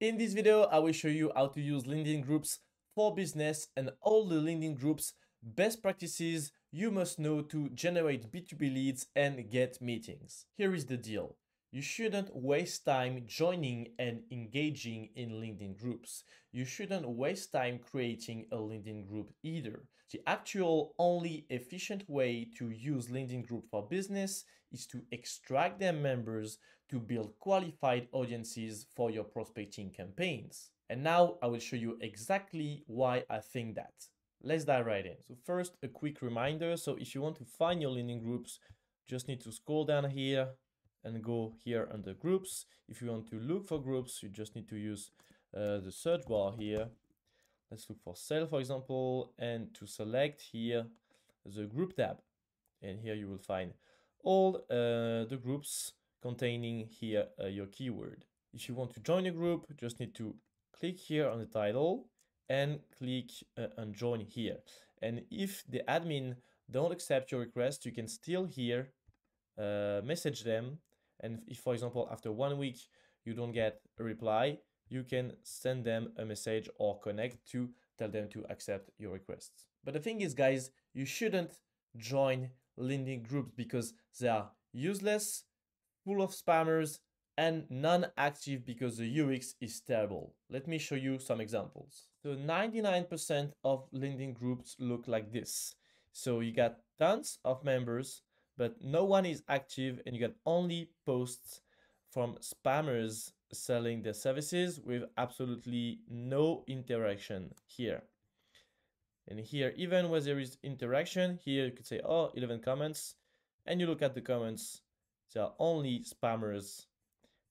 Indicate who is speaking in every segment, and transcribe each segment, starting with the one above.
Speaker 1: In this video, I will show you how to use LinkedIn groups for business and all the LinkedIn groups best practices you must know to generate B2B leads and get meetings. Here is the deal. You shouldn't waste time joining and engaging in LinkedIn groups. You shouldn't waste time creating a LinkedIn group either. The actual only efficient way to use LinkedIn group for business is to extract their members to build qualified audiences for your prospecting campaigns. And now I will show you exactly why I think that. Let's dive right in. So first, a quick reminder. So if you want to find your LinkedIn groups, just need to scroll down here and go here under groups. If you want to look for groups, you just need to use uh, the search bar here. Let's look for sale, for example, and to select here the group tab. And here you will find all uh, the groups containing here uh, your keyword. If you want to join a group, just need to click here on the title and click uh, on join here. And if the admin don't accept your request, you can still here uh, message them and if, for example, after one week you don't get a reply, you can send them a message or connect to tell them to accept your requests. But the thing is, guys, you shouldn't join LinkedIn groups because they are useless, full of spammers, and non-active because the UX is terrible. Let me show you some examples. So 99% of LinkedIn groups look like this. So you got tons of members, but no one is active and you get only posts from spammers selling their services with absolutely no interaction here. And here, even where there is interaction, here you could say, oh, 11 comments, and you look at the comments, there are only spammers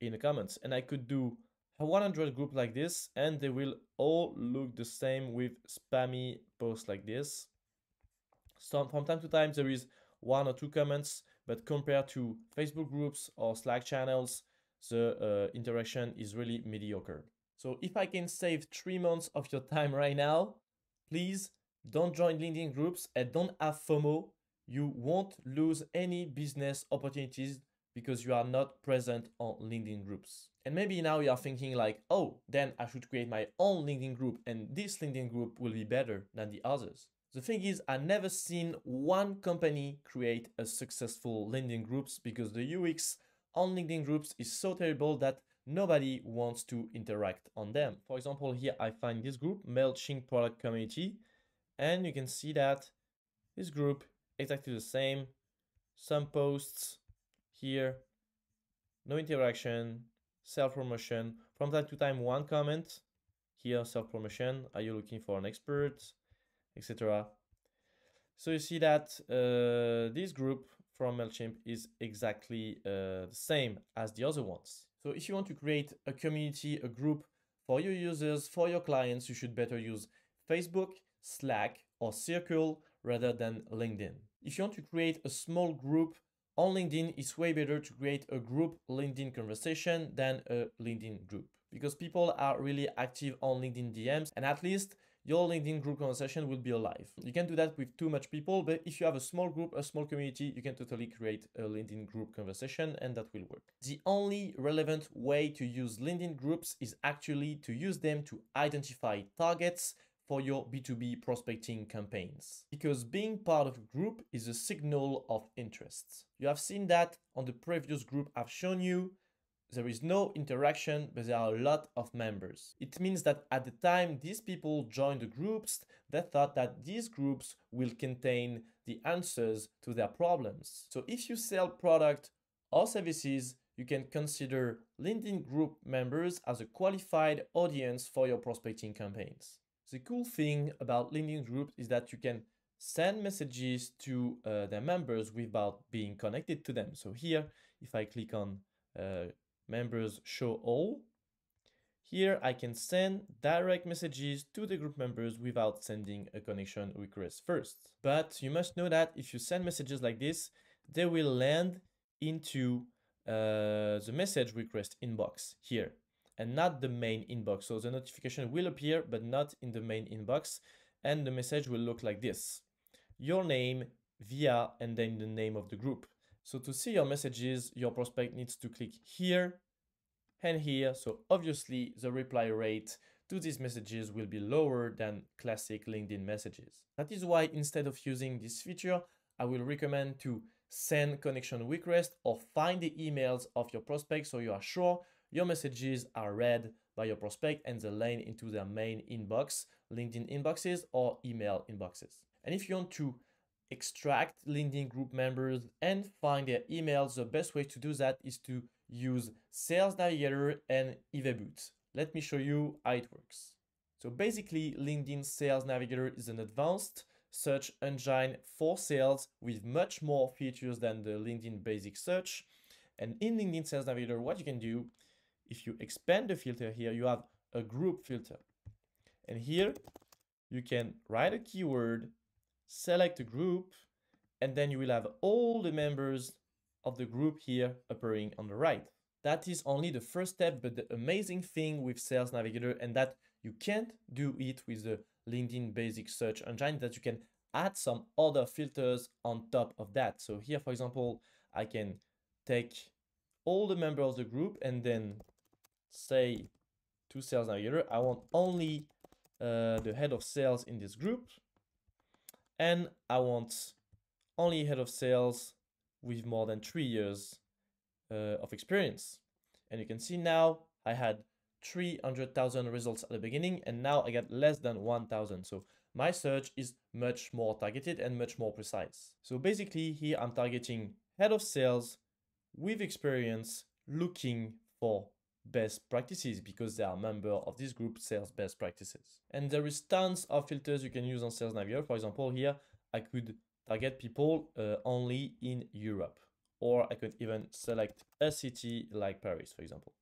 Speaker 1: in the comments. And I could do a 100 group like this, and they will all look the same with spammy posts like this. So from time to time, there is one or two comments, but compared to Facebook groups or Slack channels, the uh, interaction is really mediocre. So if I can save three months of your time right now, please don't join LinkedIn groups and don't have FOMO. You won't lose any business opportunities because you are not present on LinkedIn groups. And maybe now you are thinking like, oh, then I should create my own LinkedIn group and this LinkedIn group will be better than the others. The thing is, I never seen one company create a successful LinkedIn groups because the UX on LinkedIn groups is so terrible that nobody wants to interact on them. For example, here I find this group, MailChimp product community, and you can see that this group exactly the same. Some posts here, no interaction, self-promotion. From time to time, one comment. Here, self-promotion. Are you looking for an expert? etc. So you see that uh, this group from MailChimp is exactly uh, the same as the other ones. So if you want to create a community, a group for your users, for your clients, you should better use Facebook, Slack, or Circle rather than LinkedIn. If you want to create a small group on LinkedIn, it's way better to create a group LinkedIn conversation than a LinkedIn group because people are really active on LinkedIn DMs and at least your LinkedIn group conversation will be alive. You can do that with too much people, but if you have a small group, a small community, you can totally create a LinkedIn group conversation and that will work. The only relevant way to use LinkedIn groups is actually to use them to identify targets for your B2B prospecting campaigns. Because being part of a group is a signal of interest. You have seen that on the previous group I've shown you, there is no interaction, but there are a lot of members. It means that at the time these people joined the groups, they thought that these groups will contain the answers to their problems. So if you sell product or services, you can consider LinkedIn group members as a qualified audience for your prospecting campaigns. The cool thing about LinkedIn groups is that you can send messages to uh, their members without being connected to them. So here, if I click on uh, members show all. Here I can send direct messages to the group members without sending a connection request first. But you must know that if you send messages like this, they will land into uh, the message request inbox here and not the main inbox. So the notification will appear, but not in the main inbox. And the message will look like this. Your name via and then the name of the group. So to see your messages, your prospect needs to click here and here. So obviously the reply rate to these messages will be lower than classic LinkedIn messages. That is why instead of using this feature, I will recommend to send connection request or find the emails of your prospect so you are sure your messages are read by your prospect and they land into their main inbox, LinkedIn inboxes or email inboxes. And if you want to extract LinkedIn group members and find their emails, the best way to do that is to use Sales Navigator and Evaboot. Let me show you how it works. So basically, LinkedIn Sales Navigator is an advanced search engine for sales with much more features than the LinkedIn basic search. And in LinkedIn Sales Navigator, what you can do, if you expand the filter here, you have a group filter. And here you can write a keyword, select a group, and then you will have all the members of the group here appearing on the right. That is only the first step, but the amazing thing with Sales Navigator and that you can't do it with the LinkedIn basic search engine that you can add some other filters on top of that. So here, for example, I can take all the members of the group and then say to Sales Navigator, I want only uh, the head of sales in this group. And I want only head of sales with more than three years uh, of experience. And you can see now I had 300,000 results at the beginning and now I get less than 1,000. So my search is much more targeted and much more precise. So basically here I'm targeting head of sales with experience looking for best practices because they are member of this group sales best practices. And there is tons of filters you can use on Sales Navigator. For example, here I could target people uh, only in Europe, or I could even select a city like Paris, for example.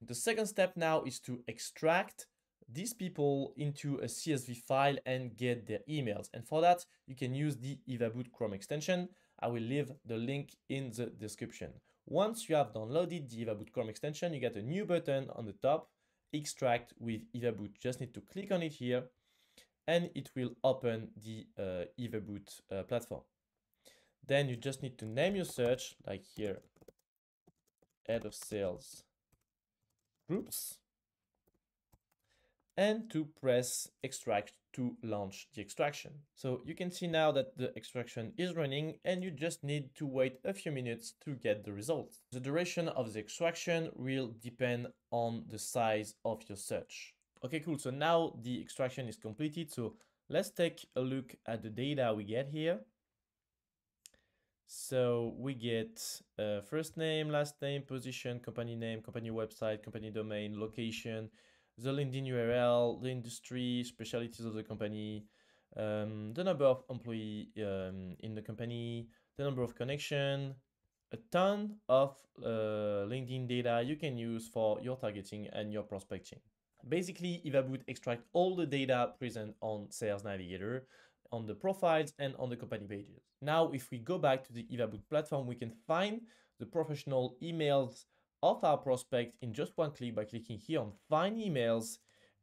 Speaker 1: The second step now is to extract these people into a CSV file and get their emails. And for that, you can use the Evaboot Chrome extension. I will leave the link in the description. Once you have downloaded the Evaboot Chrome extension, you get a new button on the top, extract with Evaboot. Just need to click on it here and it will open the uh, Evaboot uh, platform. Then you just need to name your search, like here, head of sales groups, and to press extract to launch the extraction. So you can see now that the extraction is running and you just need to wait a few minutes to get the results. The duration of the extraction will depend on the size of your search. Okay, cool. So now the extraction is completed. So let's take a look at the data we get here. So we get uh, first name, last name, position, company name, company website, company domain, location, the LinkedIn URL, the industry, specialties of the company, um, the number of employee um, in the company, the number of connection, a ton of uh, LinkedIn data you can use for your targeting and your prospecting. Basically, Evaboot extract all the data present on Sales Navigator, on the profiles and on the company pages. Now, if we go back to the Evaboot platform, we can find the professional emails of our prospect in just one click by clicking here on Find Emails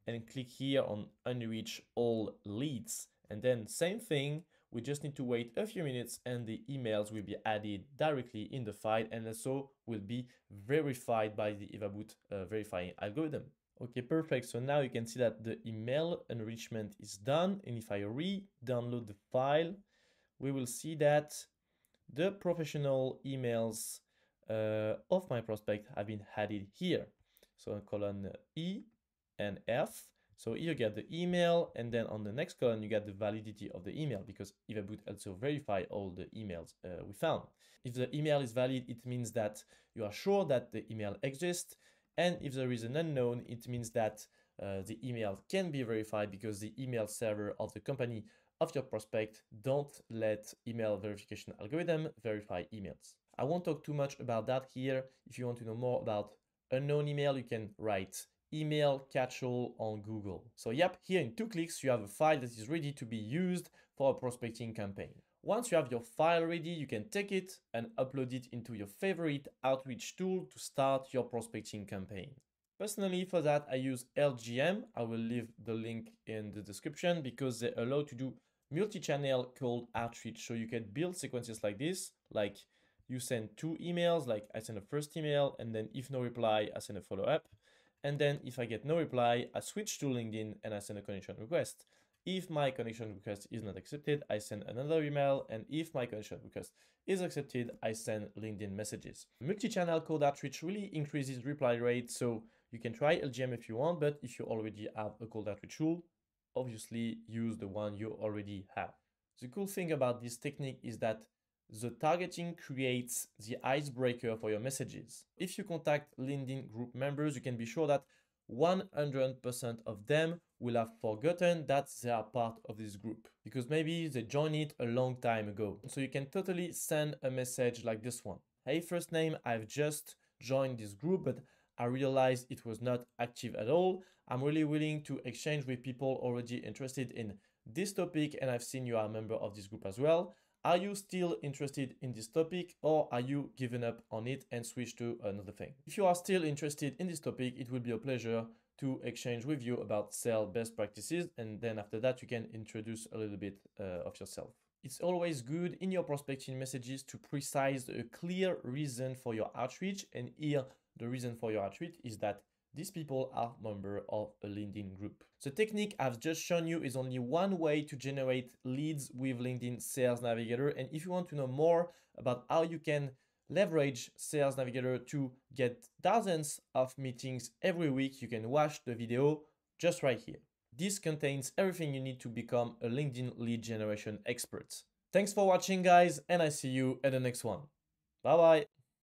Speaker 1: and click here on Enrich All Leads. And then same thing, we just need to wait a few minutes and the emails will be added directly in the file and also will be verified by the Evaboot uh, verifying algorithm. Okay, perfect. So now you can see that the email enrichment is done. And if I re-download the file, we will see that the professional emails of my prospect have been added here. So in column E and F. So you get the email, and then on the next column, you get the validity of the email because Evaboot also verify all the emails uh, we found. If the email is valid, it means that you are sure that the email exists. And if there is an unknown, it means that uh, the email can be verified because the email server of the company of your prospect don't let email verification algorithm verify emails. I won't talk too much about that here. If you want to know more about unknown email, you can write email catch-all on Google. So yep, here in two clicks, you have a file that is ready to be used for a prospecting campaign. Once you have your file ready, you can take it and upload it into your favorite outreach tool to start your prospecting campaign. Personally, for that, I use LGM. I will leave the link in the description because they allow to do multi-channel cold outreach. So you can build sequences like this, like you send two emails, like I send a first email, and then if no reply, I send a follow up. And then if I get no reply, I switch to LinkedIn and I send a connection request. If my connection request is not accepted, I send another email. And if my connection request is accepted, I send LinkedIn messages. Multi-channel cold outreach really increases reply rate. So you can try LGM if you want, but if you already have a cold outreach tool, obviously use the one you already have. The cool thing about this technique is that the targeting creates the icebreaker for your messages. If you contact LinkedIn group members, you can be sure that 100% of them will have forgotten that they are part of this group because maybe they joined it a long time ago. So you can totally send a message like this one. Hey, first name, I've just joined this group, but I realized it was not active at all. I'm really willing to exchange with people already interested in this topic and I've seen you are a member of this group as well. Are you still interested in this topic or are you giving up on it and switch to another thing? If you are still interested in this topic, it will be a pleasure to exchange with you about sale best practices. And then after that, you can introduce a little bit uh, of yourself. It's always good in your prospecting messages to precise a clear reason for your outreach. And here, the reason for your outreach is that these people are member of a LinkedIn group. The technique I've just shown you is only one way to generate leads with LinkedIn Sales Navigator. And if you want to know more about how you can leverage Sales Navigator to get thousands of meetings every week, you can watch the video just right here. This contains everything you need to become a LinkedIn lead generation expert. Thanks for watching guys and I see you at the next one. Bye bye.